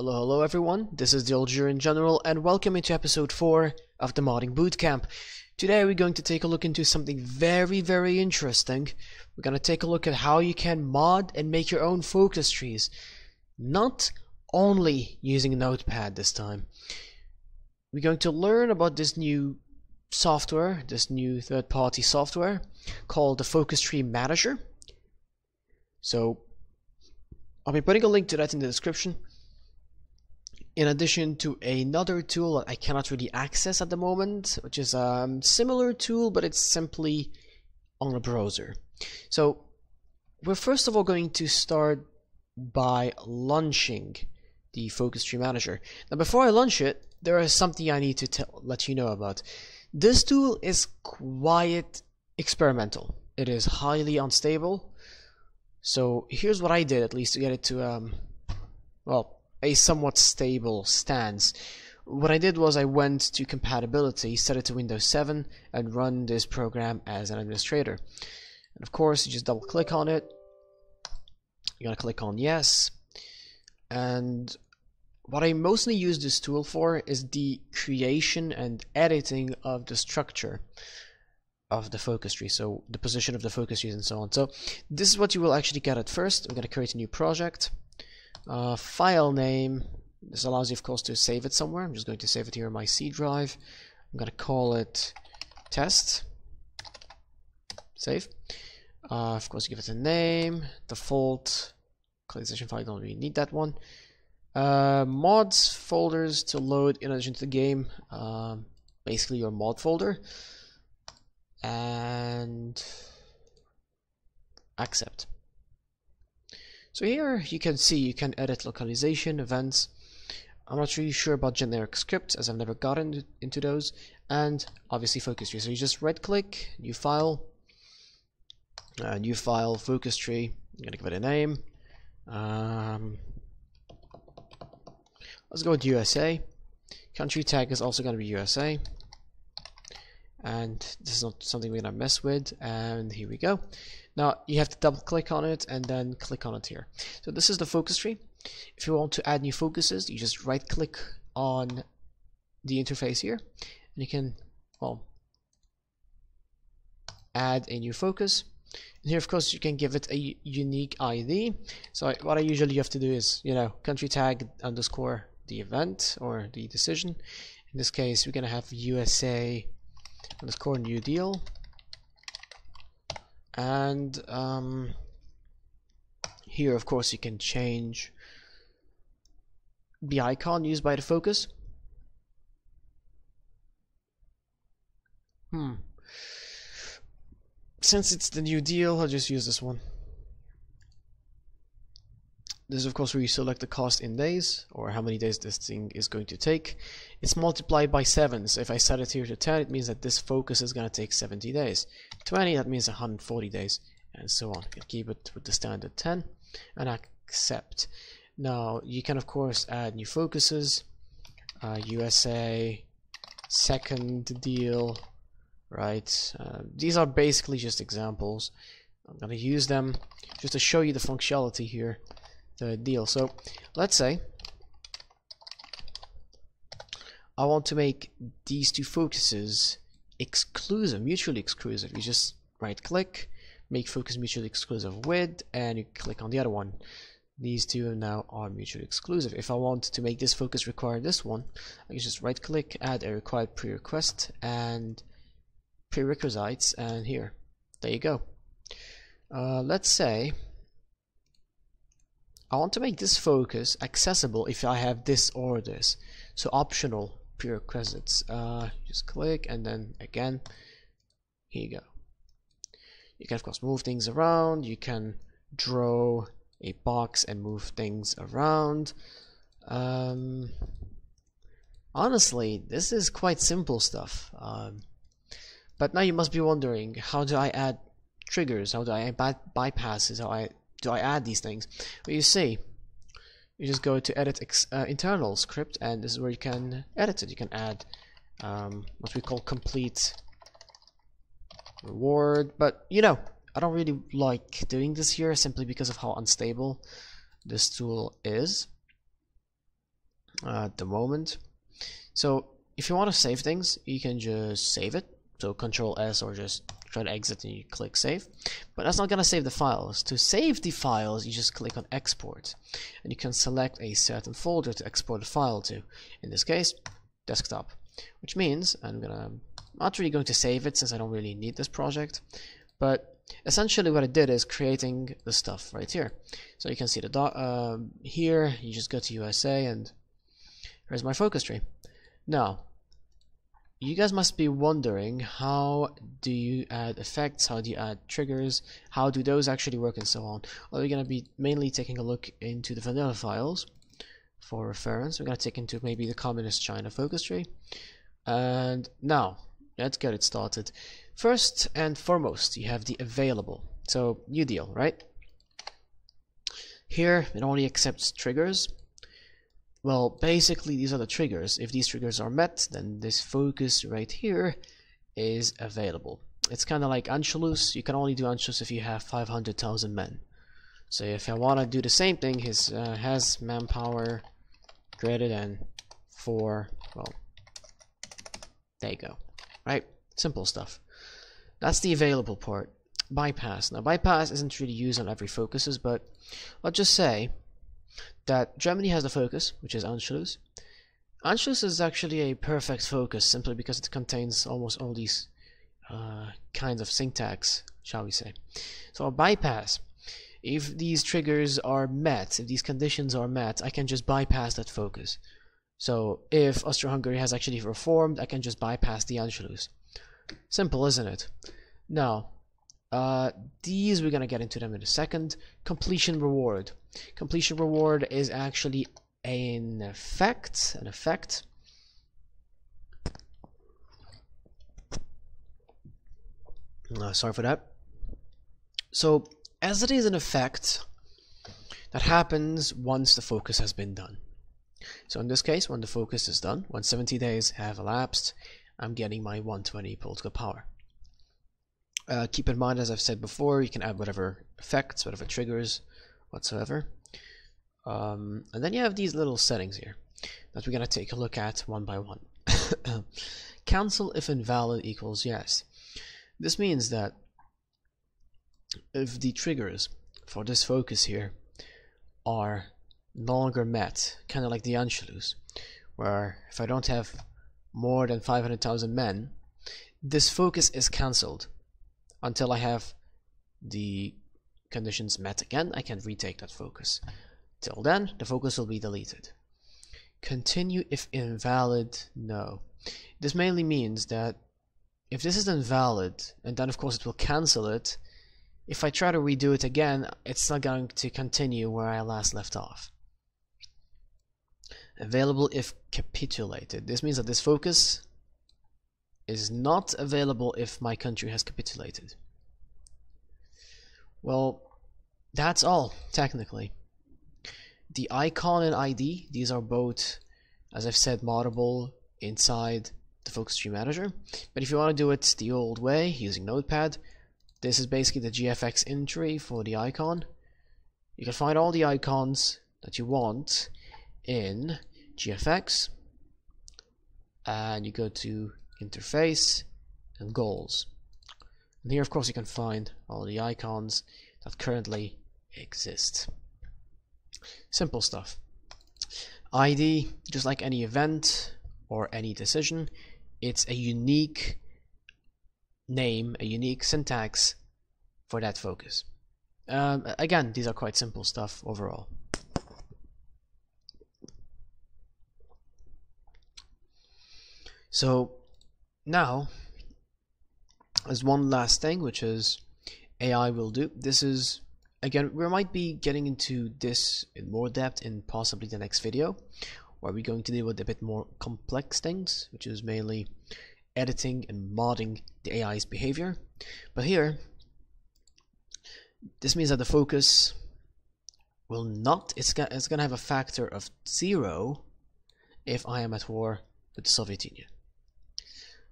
Hello, hello everyone, this is the Algerian General and welcome into episode 4 of the Modding Bootcamp. Today we're going to take a look into something very very interesting. We're going to take a look at how you can mod and make your own focus trees. Not only using Notepad this time. We're going to learn about this new software, this new third-party software called the Focus Tree Manager. So I'll be putting a link to that in the description in addition to another tool that I cannot really access at the moment, which is a um, similar tool, but it's simply on a browser. So we're first of all going to start by launching the Focus Tree Manager. Now before I launch it, there is something I need to tell, let you know about. This tool is quite experimental. It is highly unstable. So here's what I did at least to get it to, um, well, a somewhat stable stance. What I did was I went to compatibility, set it to Windows 7, and run this program as an administrator. And of course, you just double click on it. You're gonna click on yes. And what I mostly use this tool for is the creation and editing of the structure of the focus tree so the position of the focus trees and so on so this is what you will actually get at first I'm going to create a new project uh, file name. This allows you of course to save it somewhere. I'm just going to save it here on my C drive. I'm going to call it test. Save. Uh, of course give it a name. Default. Localization file don't really need that one. Uh, mods folders to load in addition to the game. Um, basically your mod folder. And accept so here you can see you can edit localization, events. I'm not really sure about generic scripts as I've never gotten into those. And obviously focus tree. So you just right click, new file, uh, new file, focus tree. I'm gonna give it a name. Um, let's go with USA. Country tag is also gonna be USA. And this is not something we're gonna mess with. And here we go. Now you have to double click on it and then click on it here. So this is the focus tree. If you want to add new focuses, you just right click on the interface here and you can well add a new focus. And here of course you can give it a unique ID. So what I usually have to do is, you know, country tag underscore the event or the decision. In this case we're gonna have USA underscore new deal and um, here of course you can change the icon used by the focus. Hmm. Since it's the new deal I'll just use this one. This is of course where you select the cost in days or how many days this thing is going to take. It's multiplied by 7 so if I set it here to 10 it means that this focus is going to take 70 days 20 that means 140 days and so on. You keep it with the standard 10 and accept. Now you can of course add new focuses uh, USA second deal right? Uh, these are basically just examples. I'm gonna use them just to show you the functionality here the deal. So let's say I want to make these two focuses exclusive, mutually exclusive. You just right click, make focus mutually exclusive with, and you click on the other one. These two now are mutually exclusive. If I want to make this focus require this one, I can just right click, add a required prerequisite and prerequisites, and here, there you go. Uh, let's say I want to make this focus accessible if I have this or this. So optional prerequisites. Uh, just click and then again, here you go. You can of course move things around. You can draw a box and move things around. Um, honestly, this is quite simple stuff. Um, but now you must be wondering, how do I add triggers? How do I add bypasses? How I do I add these things? Well, you see, you just go to edit uh, internal script and this is where you can edit it you can add um, what we call complete reward but you know I don't really like doing this here simply because of how unstable this tool is uh, at the moment. So if you want to save things, you can just save it. So Control S or just try to exit and you click save. But that's not going to save the files. To save the files, you just click on export. And you can select a certain folder to export the file to. In this case, desktop. Which means I'm to not really going to save it since I don't really need this project. But essentially what I did is creating the stuff right here. So you can see the dot uh, here, you just go to USA and here's my focus tree. Now, you guys must be wondering how do you add effects, how do you add triggers, how do those actually work and so on. Well, we're going to be mainly taking a look into the vanilla files for reference. We're going to take into maybe the Communist China focus tree. And now, let's get it started. First and foremost, you have the available. So, new deal, right? Here, it only accepts triggers well, basically these are the triggers. If these triggers are met, then this focus right here is available. It's kind of like Anschluss. You can only do Anschluss if you have 500,000 men. So if I want to do the same thing, his uh, has manpower greater than 4, well, there you go. Right? Simple stuff. That's the available part. Bypass. Now bypass isn't really used on every focuses, but let's just say that Germany has the focus, which is Anschluss. Anschluss is actually a perfect focus simply because it contains almost all these uh, kinds of syntax, shall we say. So a bypass, if these triggers are met, if these conditions are met, I can just bypass that focus. So if Austro-Hungary has actually reformed, I can just bypass the Anschluss. Simple, isn't it? Now, uh, these we're gonna get into them in a second. Completion reward. Completion reward is actually an effect. An effect. Uh, sorry for that. So, as it is an effect that happens once the focus has been done. So in this case, when the focus is done, when 70 days have elapsed, I'm getting my 120 political power. Uh, keep in mind, as I've said before, you can add whatever effects, whatever triggers, whatsoever. Um, and then you have these little settings here that we're going to take a look at one by one. Cancel if invalid equals yes. This means that if the triggers for this focus here are no longer met, kind of like the Anschluss, where if I don't have more than 500,000 men, this focus is cancelled until I have the conditions met again, I can retake that focus. Till then, the focus will be deleted. Continue if invalid, no. This mainly means that if this is invalid, and then of course it will cancel it, if I try to redo it again, it's not going to continue where I last left off. Available if capitulated. This means that this focus is not available if my country has capitulated. Well, that's all, technically. The icon and ID, these are both, as I've said, moddable inside the Focus Tree Manager. But if you want to do it the old way, using Notepad, this is basically the GFX entry for the icon. You can find all the icons that you want in GFX and you go to interface and goals. And here of course you can find all the icons that currently exist. Simple stuff. ID, just like any event or any decision, it's a unique name, a unique syntax for that focus. Um, again, these are quite simple stuff overall. So now, as one last thing, which is AI will do. This is, again, we might be getting into this in more depth in possibly the next video, where we're going to deal with a bit more complex things, which is mainly editing and modding the AI's behavior. But here, this means that the focus will not, it's, it's going to have a factor of zero if I am at war with the Soviet Union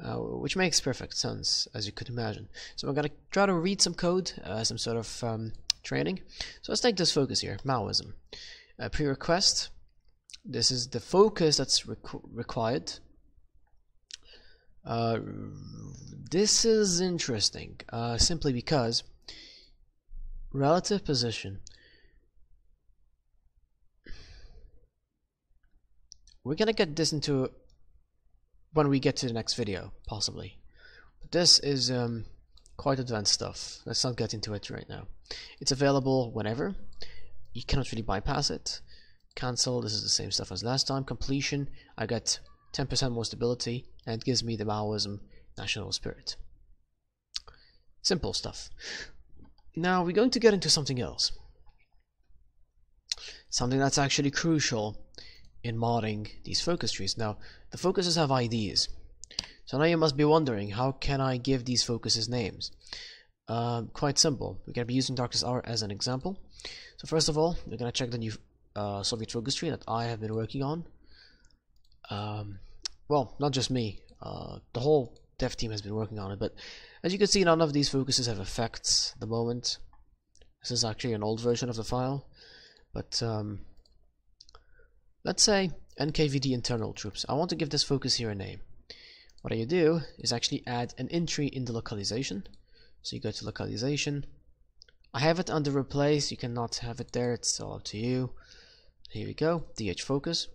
uh, which makes perfect sense, as you could imagine. So I'm to try to read some code, uh, some sort of um, training. So let's take this focus here, Maoism. Uh, pre-request, this is the focus that's requ required. Uh, this is interesting, uh, simply because relative position. We're gonna get this into when we get to the next video, possibly. But this is um, quite advanced stuff. Let's not get into it right now. It's available whenever. You cannot really bypass it. Cancel, this is the same stuff as last time. Completion, I get 10% more stability, and it gives me the Maoism national spirit. Simple stuff. Now we're going to get into something else. Something that's actually crucial in modding these focus trees. Now, the focuses have IDs. So now you must be wondering, how can I give these focuses names? Uh, quite simple. We're going to be using Darkest Hour as an example. So first of all, we're going to check the new uh, Soviet focus tree that I have been working on. Um, well, not just me. Uh, the whole dev team has been working on it, but as you can see, none of these focuses have effects at the moment. This is actually an old version of the file, but um, let's say NKVD internal troops. I want to give this focus here a name. What you do is actually add an entry in the localization. So you go to localization. I have it under replace. You cannot have it there. It's all up to you. Here we go. DH focus.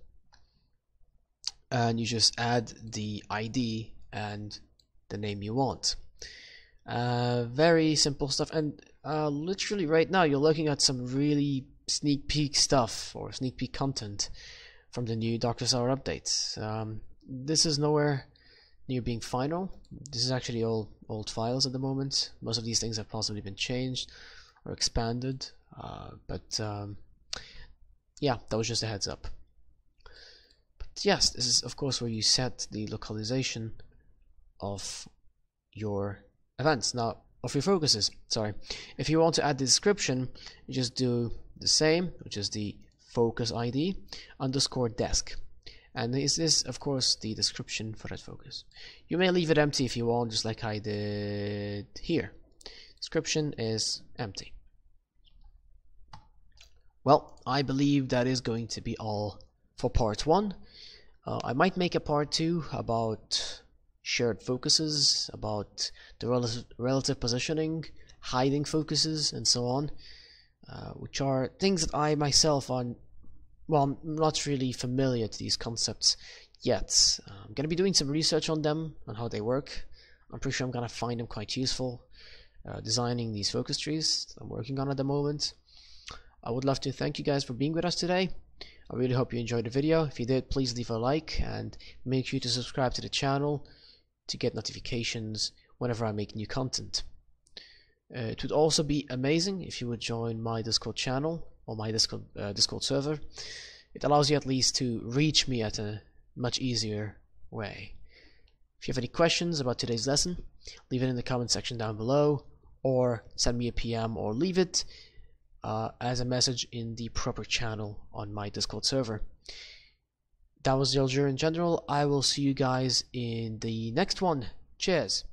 And you just add the ID and the name you want. Uh, very simple stuff. And uh, literally right now you're looking at some really sneak peek stuff or sneak peek content from the new Darkest Hour updates. Um, this is nowhere near being final. This is actually all old files at the moment. Most of these things have possibly been changed or expanded, uh, but um, yeah, that was just a heads up. But yes, this is of course where you set the localization of your events. Now, of your focuses, sorry. If you want to add the description, you just do the same, which is the focus ID underscore desc. And this is of course, the description for that focus. You may leave it empty if you want, just like I did here. Description is empty. Well, I believe that is going to be all for part one. Uh, I might make a part two about shared focuses, about the rel relative positioning, hiding focuses, and so on, uh, which are things that I myself are, well, I'm not really familiar to these concepts yet. I'm going to be doing some research on them, on how they work. I'm pretty sure I'm going to find them quite useful, uh, designing these focus trees I'm working on at the moment. I would love to thank you guys for being with us today. I really hope you enjoyed the video. If you did, please leave a like and make sure to subscribe to the channel to get notifications whenever I make new content. Uh, it would also be amazing if you would join my Discord channel or my Discord, uh, Discord server. It allows you at least to reach me at a much easier way. If you have any questions about today's lesson, leave it in the comment section down below or send me a PM or leave it uh, as a message in the proper channel on my Discord server. That was the Algerian General. I will see you guys in the next one. Cheers.